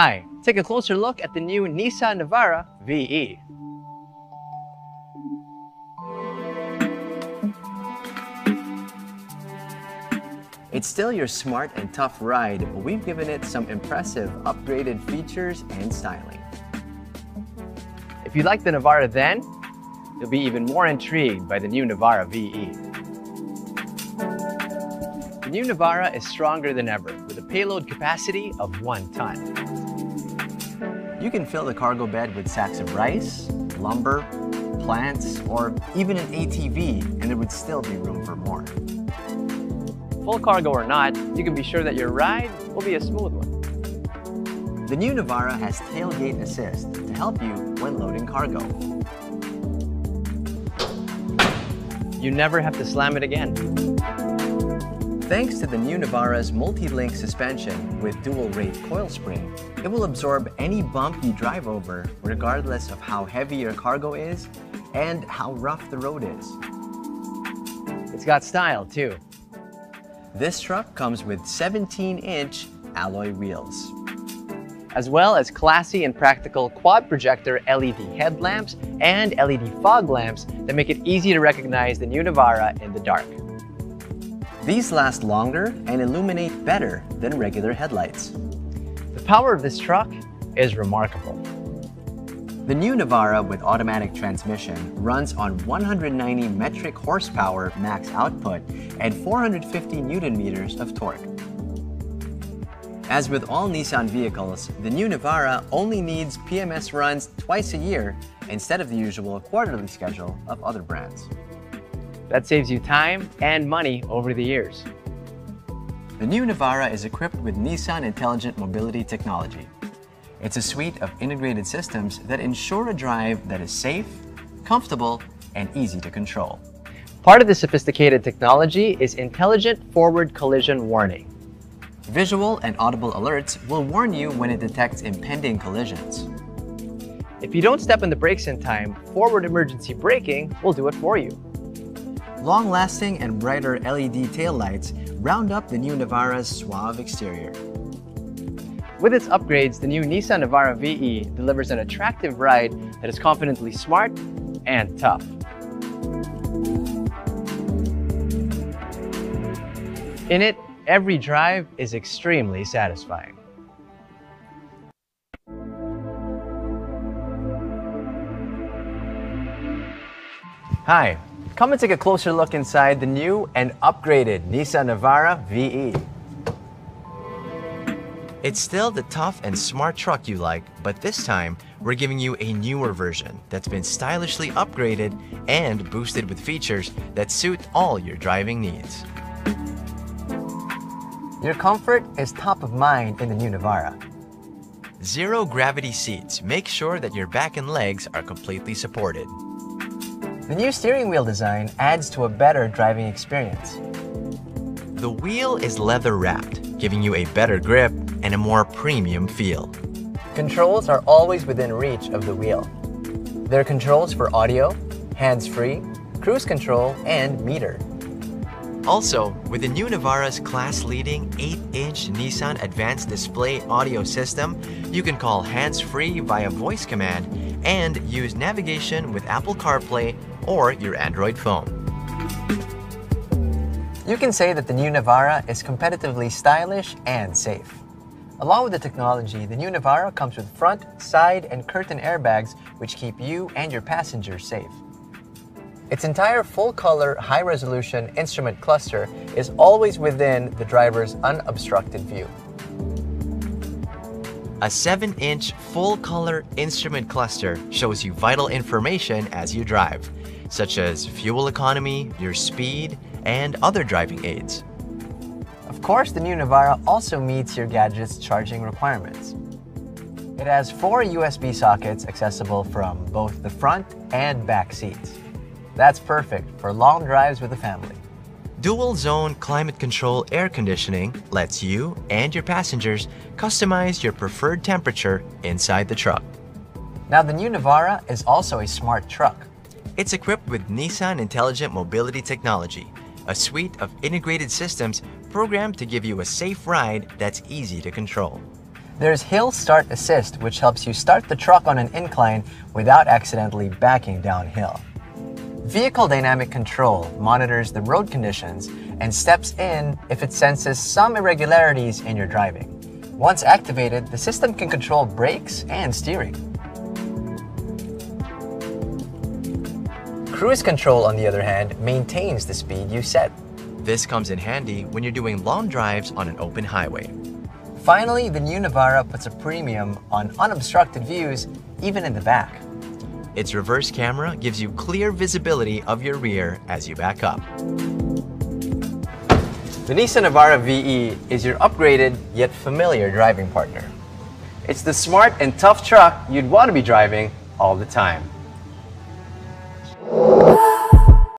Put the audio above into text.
Hi, take a closer look at the new Nissan Navara VE. It's still your smart and tough ride, but we've given it some impressive upgraded features and styling. If you liked the Navara then, you'll be even more intrigued by the new Navara VE. The new Navara is stronger than ever with a payload capacity of one ton. You can fill the cargo bed with sacks of rice, lumber, plants, or even an ATV, and there would still be room for more. Full cargo or not, you can be sure that your ride will be a smooth one. The new Navara has tailgate assist to help you when loading cargo. You never have to slam it again. Thanks to the new Navara's multi-link suspension with dual-rate coil spring, it will absorb any bump you drive over regardless of how heavy your cargo is and how rough the road is. It's got style too. This truck comes with 17-inch alloy wheels, as well as classy and practical quad projector LED headlamps and LED fog lamps that make it easy to recognize the new Navara in the dark. These last longer and illuminate better than regular headlights. The power of this truck is remarkable. The new Navara with automatic transmission runs on 190 metric horsepower max output and 450 newton meters of torque. As with all Nissan vehicles, the new Navara only needs PMS runs twice a year instead of the usual quarterly schedule of other brands. That saves you time and money over the years. The new Navara is equipped with Nissan Intelligent Mobility Technology. It's a suite of integrated systems that ensure a drive that is safe, comfortable, and easy to control. Part of the sophisticated technology is intelligent forward collision warning. Visual and audible alerts will warn you when it detects impending collisions. If you don't step on the brakes in time, forward emergency braking will do it for you. Long-lasting and brighter LED taillights round up the new Navara's suave exterior. With its upgrades, the new Nissan Navara VE delivers an attractive ride that is confidently smart and tough. In it, every drive is extremely satisfying. Hi, come and take a closer look inside the new and upgraded Nissan Navara VE. It's still the tough and smart truck you like, but this time we're giving you a newer version that's been stylishly upgraded and boosted with features that suit all your driving needs. Your comfort is top of mind in the new Navara. Zero gravity seats make sure that your back and legs are completely supported. The new steering wheel design adds to a better driving experience. The wheel is leather wrapped, giving you a better grip and a more premium feel. Controls are always within reach of the wheel. There are controls for audio, hands-free, cruise control, and meter. Also, with the new Navara's class-leading 8-inch Nissan Advanced Display audio system, you can call hands-free via voice command and use navigation with Apple CarPlay or your Android phone. You can say that the new Navara is competitively stylish and safe. Along with the technology, the new Navara comes with front, side, and curtain airbags which keep you and your passengers safe. Its entire full-color, high-resolution instrument cluster is always within the driver's unobstructed view. A 7-inch full-color instrument cluster shows you vital information as you drive, such as fuel economy, your speed, and other driving aids. Of course, the new Navara also meets your gadget's charging requirements. It has four USB sockets accessible from both the front and back seats. That's perfect for long drives with the family. Dual zone climate control air conditioning lets you and your passengers customize your preferred temperature inside the truck. Now, the new Navara is also a smart truck. It's equipped with Nissan Intelligent Mobility Technology, a suite of integrated systems programmed to give you a safe ride that's easy to control. There's Hill Start Assist, which helps you start the truck on an incline without accidentally backing downhill. Vehicle Dynamic Control monitors the road conditions and steps in if it senses some irregularities in your driving. Once activated, the system can control brakes and steering. Cruise Control, on the other hand, maintains the speed you set. This comes in handy when you're doing long drives on an open highway. Finally, the new Navara puts a premium on unobstructed views, even in the back. Its reverse camera gives you clear visibility of your rear as you back up. The Nissan Navara VE is your upgraded yet familiar driving partner. It's the smart and tough truck you'd want to be driving all the time.